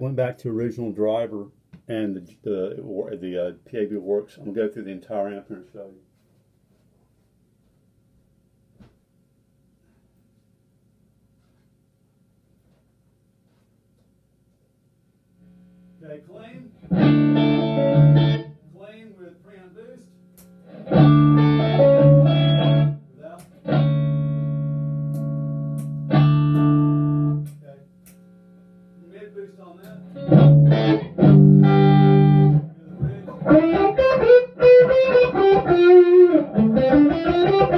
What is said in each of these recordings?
went back to original driver and the the, the uh, PAB works. I'm gonna go through the entire amp here and show you. Okay. Clean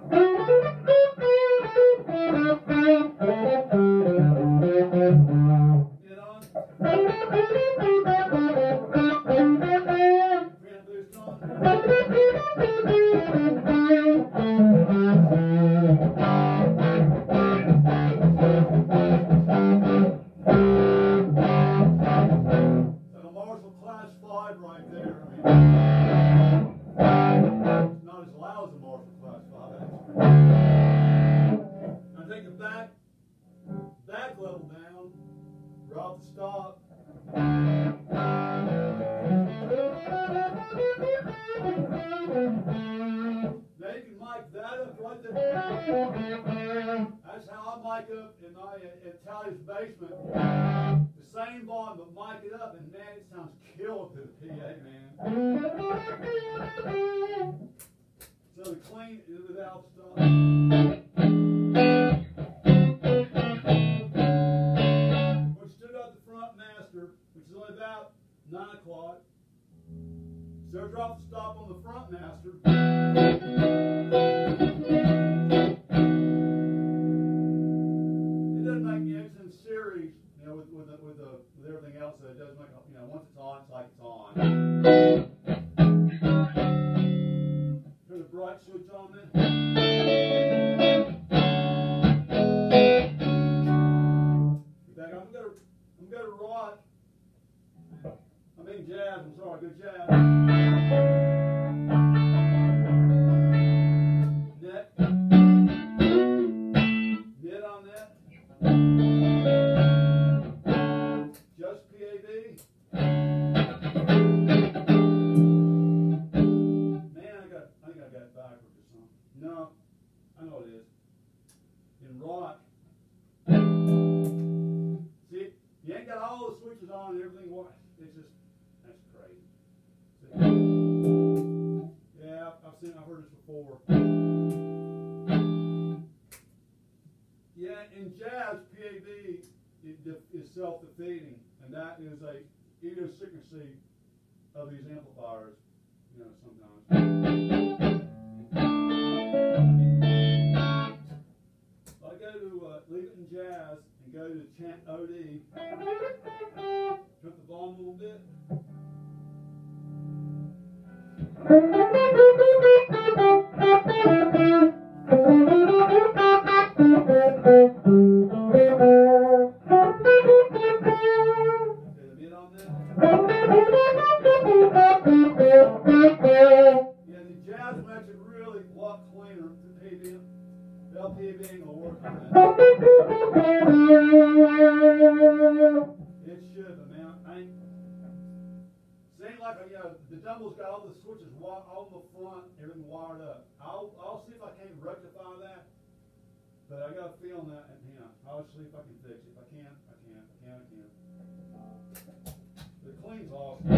Get on. Preamp boost on. So a Marshall Class 5 right there. Stop. You can mic that up right there. That's how I mic up in my uh, in Tally's basement. The same volume, but mic it up, and man, it sounds killer to the PA, man. So the clean without stop. So drop the stop on the front master. It doesn't make sense in series, you know, with, with, with, the, with everything else, so it does make, you know, once good. Mid on that. Just. Man, I got, I think I got backwards or something. No, I know it is. In rock. See, you ain't got all the switches on and everything. wa- before. Yeah, in jazz, PAB is self-defeating, and that is a idiosyncrasy of these amplifiers. You know, sometimes. If I go to uh, leave it in jazz and go to chant OD, turn the volume a little bit. Ain't gonna work on that. It should, but man, ain't. Seems like, you know, the Dumble's got all the switches wi- on the front, everything wired up. I'll, I'll see if I can rectify that, but I got a feeling that, and, you I'll see if I can fix it. If I can't, I can't, I can, I can. The clean's awesome.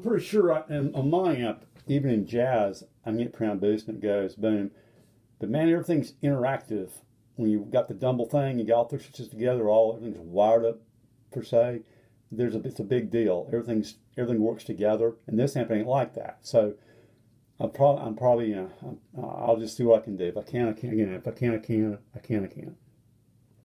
I'm pretty sure I, on my amp, even in jazz, I get preamp boost and it goes boom. But man, everything's interactive. When you've got the Dumble thing, you got all three switches together, all everything's wired up per se. There's a it's a big deal. Everything's everything works together, and this amp ain't like that. So I'm probably I'm probably uh, I'll just see what I can do. If I can, I can. If I can, I can. I can, I can.